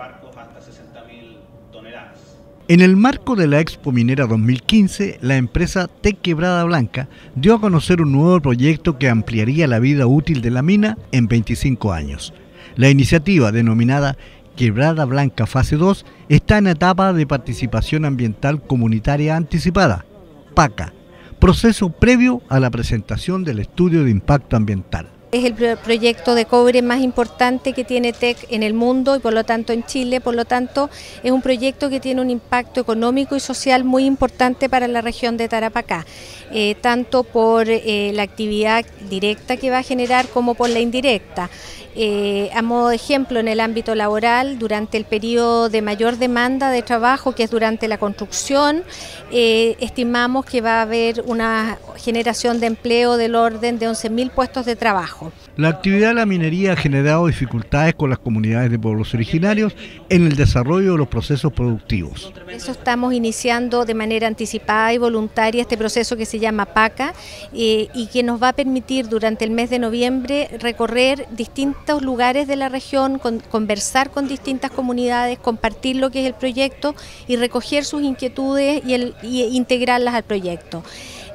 barcos hasta 60.000 toneladas. En el marco de la Expo Minera 2015, la empresa Tec Quebrada Blanca dio a conocer un nuevo proyecto que ampliaría la vida útil de la mina en 25 años. La iniciativa, denominada Quebrada Blanca Fase 2, está en etapa de participación ambiental comunitaria anticipada, PACA, proceso previo a la presentación del estudio de impacto ambiental. Es el proyecto de cobre más importante que tiene TEC en el mundo y por lo tanto en Chile, por lo tanto es un proyecto que tiene un impacto económico y social muy importante para la región de Tarapacá, eh, tanto por eh, la actividad directa que va a generar como por la indirecta. Eh, a modo de ejemplo, en el ámbito laboral, durante el periodo de mayor demanda de trabajo, que es durante la construcción, estimamos que va a haber una generación de empleo del orden de 11.000 puestos de trabajo. La actividad de la minería ha generado dificultades con las comunidades de pueblos originarios en el desarrollo de los procesos productivos. Por eso estamos iniciando de manera anticipada y voluntaria este proceso que se llama PACA eh, y que nos va a permitir durante el mes de noviembre recorrer distintos lugares de la región, conversar con distintas comunidades, compartir lo que es el proyecto y recoger sus inquietudes y, y integrarlas al proyecto.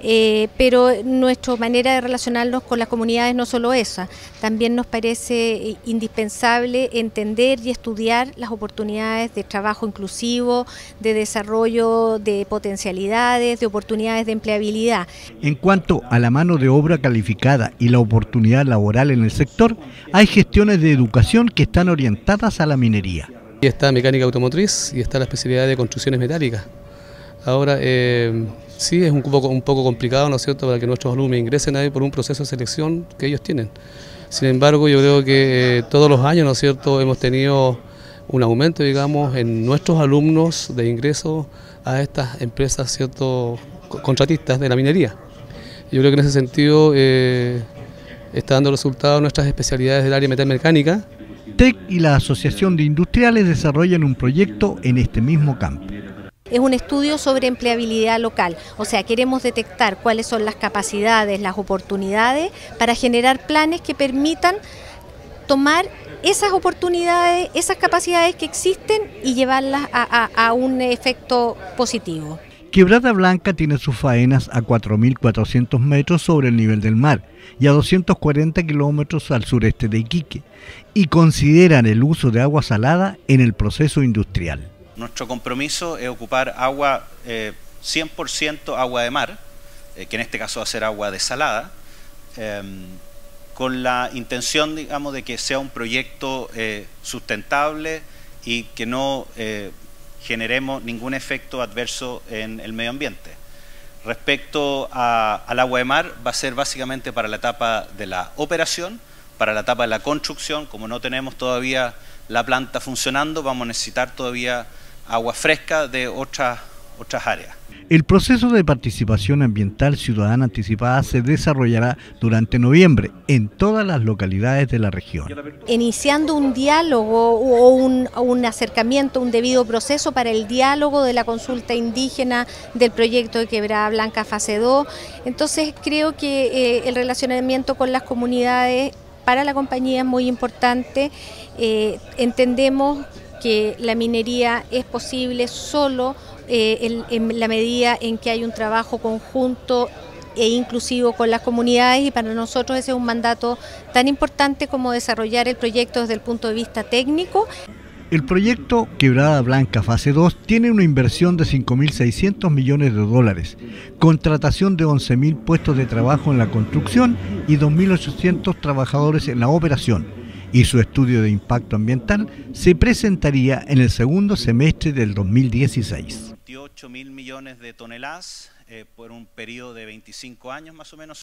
Eh, pero nuestra manera de relacionarnos con las comunidades no solo esa, también nos parece indispensable entender y estudiar las oportunidades de trabajo inclusivo, de desarrollo de potencialidades, de oportunidades de empleabilidad. En cuanto a la mano de obra calificada y la oportunidad laboral en el sector, hay gestiones de educación que están orientadas a la minería. Y está mecánica automotriz y está la especialidad de construcciones metálicas. Ahora, eh, sí es un poco, un poco complicado, ¿no es cierto?, para que nuestros alumnos ingresen ahí por un proceso de selección que ellos tienen. Sin embargo, yo creo que eh, todos los años, ¿no es cierto?, hemos tenido un aumento, digamos, en nuestros alumnos de ingreso a estas empresas, ¿cierto?, contratistas de la minería. Yo creo que en ese sentido eh, está dando resultados nuestras especialidades del área metalmecánica. TEC y la Asociación de Industriales desarrollan un proyecto en este mismo campo. Es un estudio sobre empleabilidad local, o sea, queremos detectar cuáles son las capacidades, las oportunidades para generar planes que permitan tomar esas oportunidades, esas capacidades que existen y llevarlas a, un efecto positivo. Quebrada Blanca tiene sus faenas a 4.400 metros sobre el nivel del mar y a 240 kilómetros al sureste de Iquique y consideran el uso de agua salada en el proceso industrial. Nuestro compromiso es ocupar agua, 100% eh, agua de mar, eh, que en este caso va a ser agua desalada, em, con la intención, digamos, de que sea un proyecto eh, sustentable y que no generemos ningún efecto adverso en el medio ambiente. Respecto al agua de mar, va a ser básicamente para la etapa de la operación, para la etapa de la construcción, como no tenemos todavía la planta funcionando, vamos a necesitar todavía agua fresca de otras, otras áreas. El proceso de participación ambiental ciudadana anticipada se desarrollará durante noviembre en todas las localidades de la región. Iniciando un diálogo o un, acercamiento, un debido proceso para el diálogo de la consulta indígena del proyecto de Quebrada Blanca Fase 2. Entonces creo que eh, el relacionamiento con las comunidades para la compañía es muy importante. Eh, entendemos que la minería es posible solo eh, en, la medida en que hay un trabajo conjunto e inclusivo con las comunidades y para nosotros ese es un mandato tan importante como desarrollar el proyecto desde el punto de vista técnico. El proyecto Quebrada Blanca Fase 2 tiene una inversión de 5.600 millones de dólares, contratación de 11.000 puestos de trabajo en la construcción y 2.800 trabajadores en la operación y su estudio de impacto ambiental se presentaría en el segundo semestre del 2016. 28 mil millones de toneladas eh, por un periodo de 25 años más o menos.